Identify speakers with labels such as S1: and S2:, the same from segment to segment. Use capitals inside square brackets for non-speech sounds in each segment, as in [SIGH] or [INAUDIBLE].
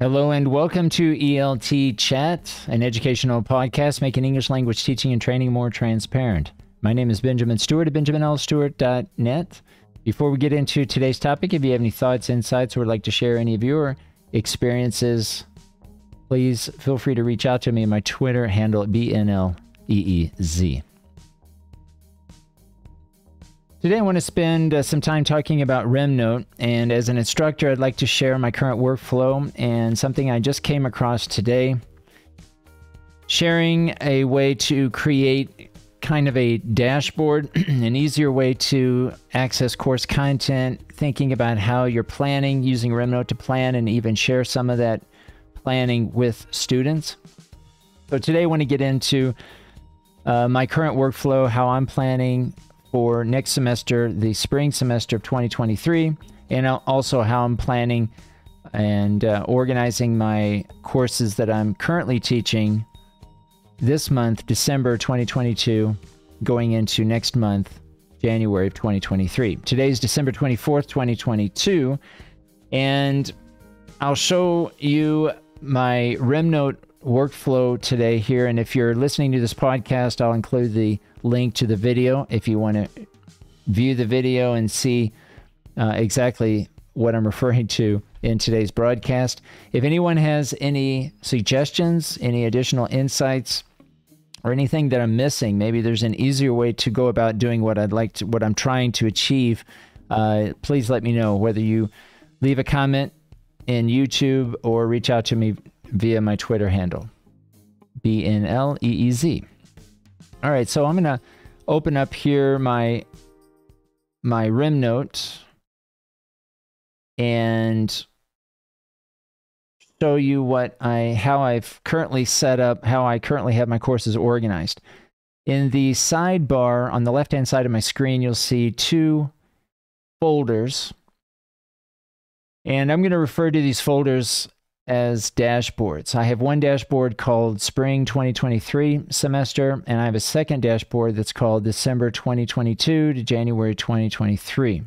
S1: Hello and welcome to ELT Chat, an educational podcast making English language teaching and training more transparent. My name is Benjamin Stewart at benjaminlstewart.net. Before we get into today's topic, if you have any thoughts, insights, or would like to share any of your experiences, please feel free to reach out to me. My Twitter handle BNLEEZ. Today, I want to spend uh, some time talking about RemNote. And as an instructor, I'd like to share my current workflow and something I just came across today. Sharing a way to create kind of a dashboard, [CLEARS THROAT] an easier way to access course content, thinking about how you're planning, using RemNote to plan, and even share some of that planning with students. So, today, I want to get into uh, my current workflow, how I'm planning for next semester, the spring semester of 2023, and also how I'm planning and uh, organizing my courses that I'm currently teaching this month, December 2022, going into next month, January of 2023. Today is December 24th, 2022, and I'll show you my RemNote workflow today here. And if you're listening to this podcast, I'll include the link to the video if you want to view the video and see uh, exactly what I'm referring to in today's broadcast. If anyone has any suggestions, any additional insights, or anything that I'm missing, maybe there's an easier way to go about doing what I'd like to, what I'm trying to achieve. Uh, please let me know whether you leave a comment in YouTube or reach out to me via my Twitter handle, B N L E E Z. All right, so I'm gonna open up here my my RemNote and show you what I how I've currently set up, how I currently have my courses organized. In the sidebar on the left-hand side of my screen, you'll see two folders. And I'm going to refer to these folders as dashboards. I have one dashboard called Spring 2023 semester, and I have a second dashboard that's called December 2022 to January 2023.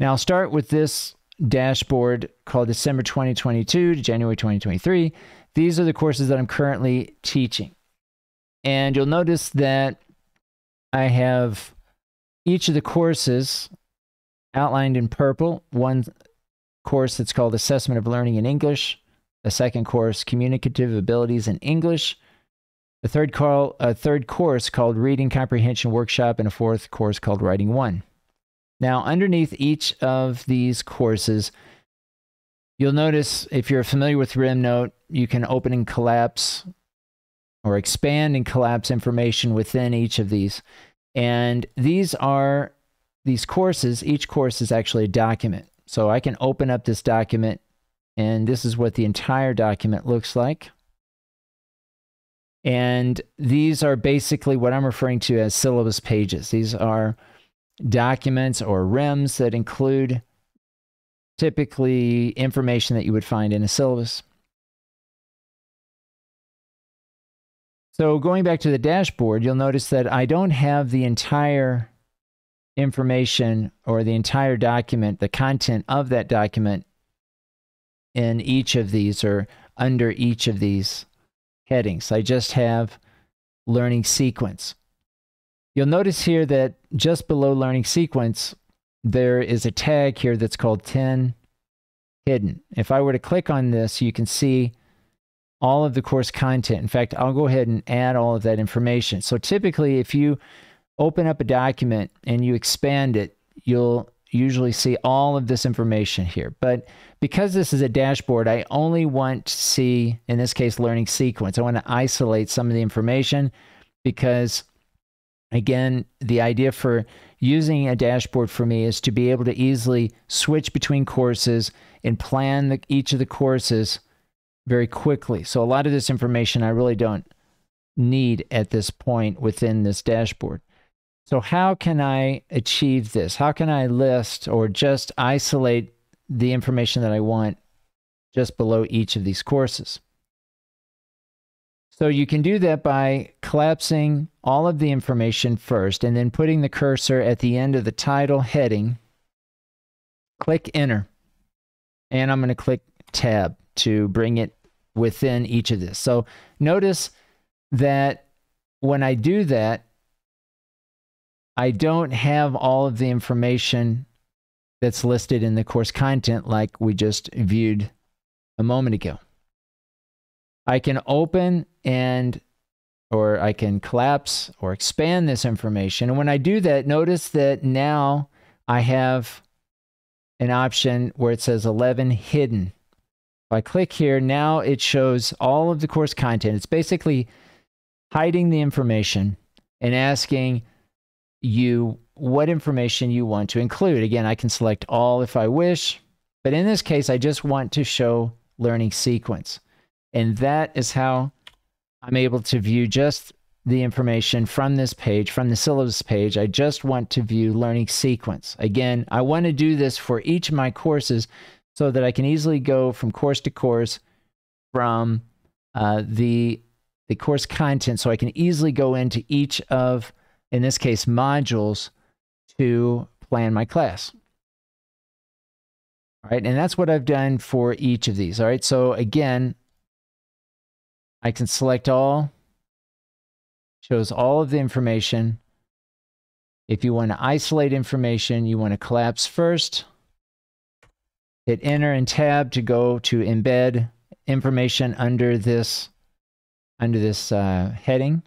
S1: Now I'll start with this dashboard called December 2022 to January 2023. These are the courses that I'm currently teaching. And you'll notice that I have each of the courses outlined in purple. One course that's called Assessment of Learning in English, a second course, Communicative Abilities in English, a third, call, a third course called Reading Comprehension Workshop, and a fourth course called Writing 1. Now, underneath each of these courses, you'll notice if you're familiar with RemNote, you can open and collapse or expand and collapse information within each of these. And these are these courses, each course is actually a document. So I can open up this document and this is what the entire document looks like. And these are basically what I'm referring to as syllabus pages. These are documents or REMS that include typically information that you would find in a syllabus. So going back to the dashboard, you'll notice that I don't have the entire information or the entire document, the content of that document in each of these or under each of these headings. I just have learning sequence. You'll notice here that just below learning sequence, there is a tag here that's called 10 hidden. If I were to click on this, you can see all of the course content. In fact, I'll go ahead and add all of that information. So typically, if you open up a document and you expand it, you'll usually see all of this information here. But because this is a dashboard, I only want to see, in this case, learning sequence. I want to isolate some of the information because, again, the idea for using a dashboard for me is to be able to easily switch between courses and plan the, each of the courses very quickly. So a lot of this information I really don't need at this point within this dashboard. So, how can I achieve this? How can I list or just isolate the information that I want just below each of these courses? So, you can do that by collapsing all of the information first and then putting the cursor at the end of the title heading. Click Enter. And I'm going to click tab to bring it within each of this. So notice that when I do that, I don't have all of the information that's listed in the course content like we just viewed a moment ago. I can open and or I can collapse or expand this information. And when I do that, notice that now I have an option where it says 11 hidden. If I click here, now it shows all of the course content. It's basically hiding the information and asking you what information you want to include. Again, I can select all if I wish, but in this case, I just want to show learning sequence. And that is how I'm able to view just the information from this page, from the syllabus page. I just want to view learning sequence. Again, I want to do this for each of my courses so that I can easily go from course to course from uh, the, the course content. So I can easily go into each of, in this case, modules to plan my class. All right, and that's what I've done for each of these. All right, so again, I can select all, shows all of the information. If you want to isolate information, you want to collapse first. Hit enter and tab to go to embed information under this under this uh, heading.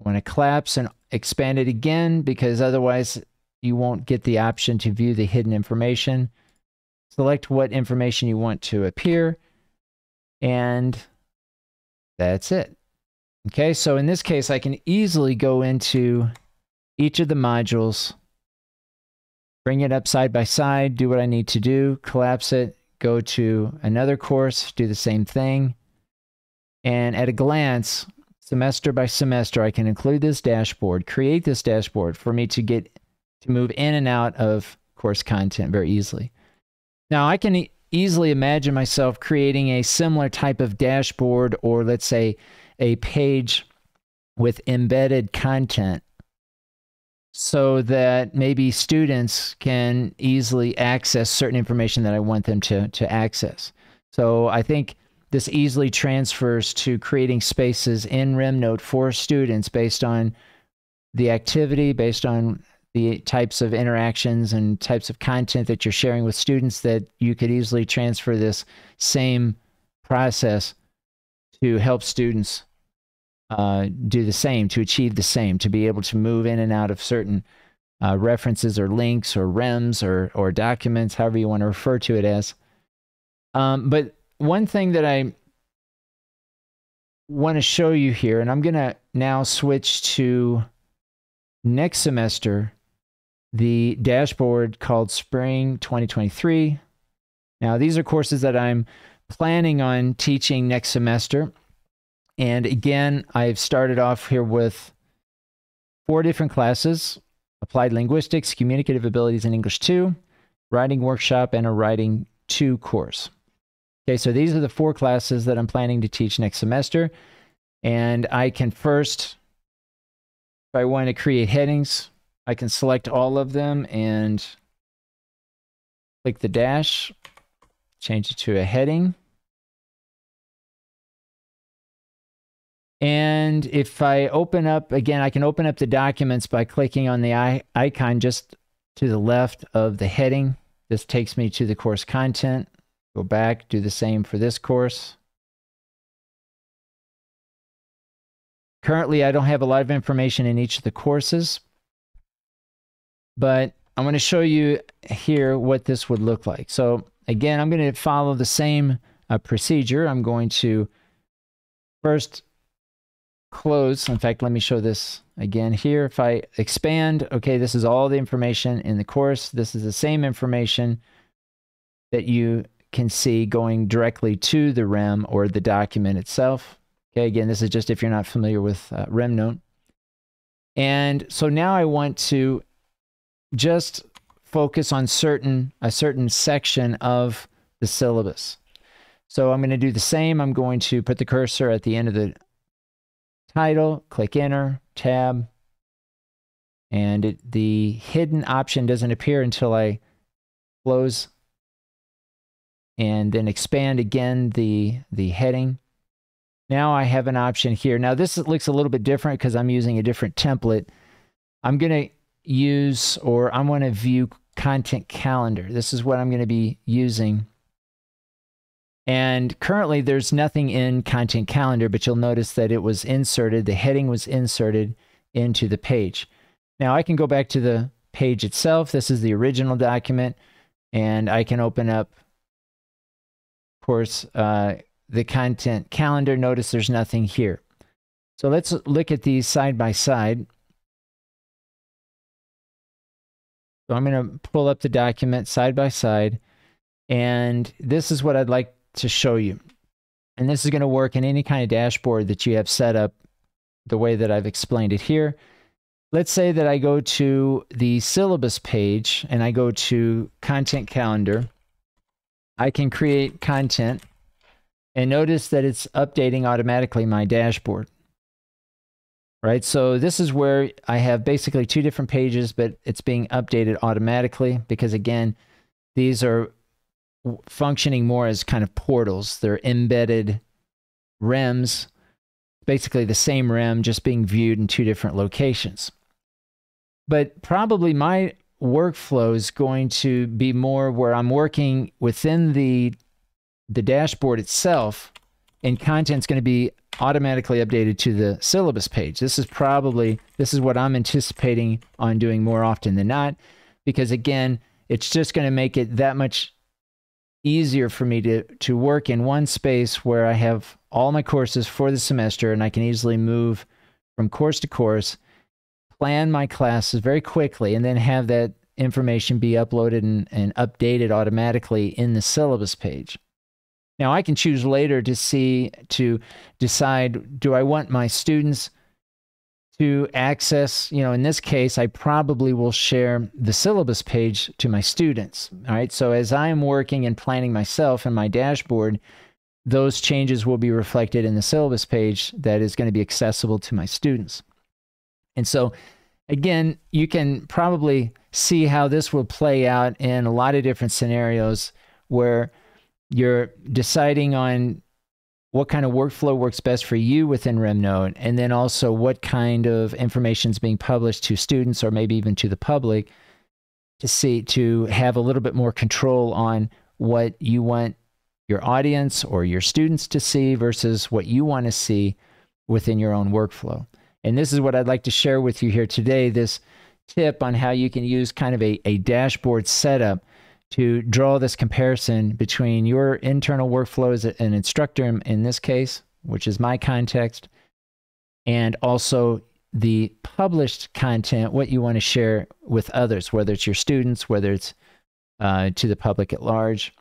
S1: I want to collapse and expand it again because otherwise you won't get the option to view the hidden information. Select what information you want to appear and that's it. Okay, so in this case, I can easily go into each of the modules, bring it up side by side, do what I need to do, collapse it, go to another course, do the same thing. And at a glance, semester by semester, I can include this dashboard, create this dashboard for me to get to move in and out of course content very easily. Now, I can easily imagine myself creating a similar type of dashboard or let's say a page with embedded content so that maybe students can easily access certain information that I want them to, to access. So I think this easily transfers to creating spaces in RemNote for students based on the activity, based on the types of interactions and types of content that you're sharing with students that you could easily transfer this same process to help students uh, do the same, to achieve the same, to be able to move in and out of certain uh, references or links or REMS or, or documents, however you want to refer to it as. Um, but one thing that I want to show you here, and I'm going to now switch to next semester the dashboard called Spring 2023. Now, these are courses that I'm planning on teaching next semester. And again, I've started off here with four different classes applied linguistics, communicative abilities in English 2, writing workshop, and a writing 2 course. Okay, so these are the four classes that I'm planning to teach next semester. And I can first, if I want to create headings, I can select all of them and click the dash, change it to a heading. And if I open up, again, I can open up the documents by clicking on the icon just to the left of the heading. This takes me to the course content. Go back, do the same for this course. Currently, I don't have a lot of information in each of the courses, but I'm going to show you here what this would look like. So again, I'm going to follow the same uh, procedure. I'm going to first close. In fact, let me show this again here. If I expand, okay, this is all the information in the course. This is the same information that you can see going directly to the REM or the document itself. Okay, again, this is just if you're not familiar with uh, RemNote. And so now I want to just focus on certain a certain section of the syllabus. So I'm going to do the same. I'm going to put the cursor at the end of the title, click enter, tab, and it, the hidden option doesn't appear until I close and then expand again the, the heading. Now I have an option here. Now this looks a little bit different because I'm using a different template. I'm going to use or I'm going to view content calendar. This is what I'm going to be using. And currently there's nothing in content calendar, but you'll notice that it was inserted, the heading was inserted into the page. Now I can go back to the page itself. This is the original document, and I can open up, course, uh, the content calendar. Notice there's nothing here. So let's look at these side by side. So I'm going to pull up the document side by side. And this is what I'd like to show you. And this is going to work in any kind of dashboard that you have set up the way that I've explained it here. Let's say that I go to the syllabus page and I go to content calendar. I can create content and notice that it's updating automatically my dashboard right? So this is where I have basically two different pages, but it's being updated automatically because again, these are functioning more as kind of portals. They're embedded REMs, basically the same REM, just being viewed in two different locations. But probably my workflow is going to be more where I'm working within the the dashboard itself and content's going to be automatically updated to the syllabus page. This is probably, this is what I'm anticipating on doing more often than not, because again, it's just going to make it that much easier for me to, to work in one space where I have all my courses for the semester and I can easily move from course to course, plan my classes very quickly, and then have that information be uploaded and, and updated automatically in the syllabus page. Now I can choose later to see, to decide, do I want my students to access, you know, in this case, I probably will share the syllabus page to my students. All right. So as I am working and planning myself in my dashboard, those changes will be reflected in the syllabus page that is going to be accessible to my students. And so, again, you can probably see how this will play out in a lot of different scenarios where you're deciding on what kind of workflow works best for you within RemNote, and then also what kind of information is being published to students or maybe even to the public to see to have a little bit more control on what you want your audience or your students to see versus what you want to see within your own workflow. And this is what I'd like to share with you here today this tip on how you can use kind of a, a dashboard setup to draw this comparison between your internal workflow as an instructor in this case, which is my context, and also the published content, what you want to share with others, whether it's your students, whether it's uh, to the public at large.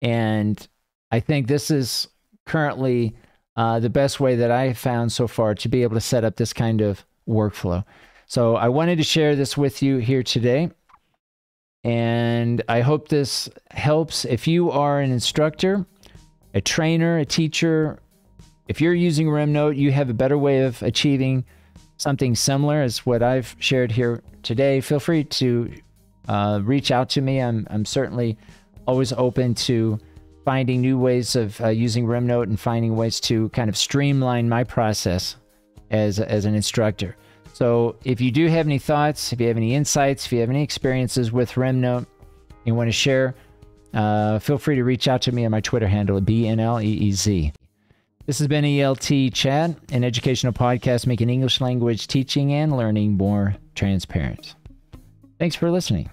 S1: And I think this is currently uh, the best way that I found so far to be able to set up this kind of workflow. So I wanted to share this with you here today. And I hope this helps. If you are an instructor, a trainer, a teacher, if you're using RemNote, you have a better way of achieving something similar as what I've shared here today. Feel free to uh, reach out to me. I'm, I'm certainly always open to finding new ways of uh, using RemNote and finding ways to kind of streamline my process as, as an instructor. So if you do have any thoughts, if you have any insights, if you have any experiences with RemNote, you want to share, uh, feel free to reach out to me on my Twitter handle at BNLEEZ. This has been ELT Chat, an educational podcast making English language teaching and learning more transparent. Thanks for listening.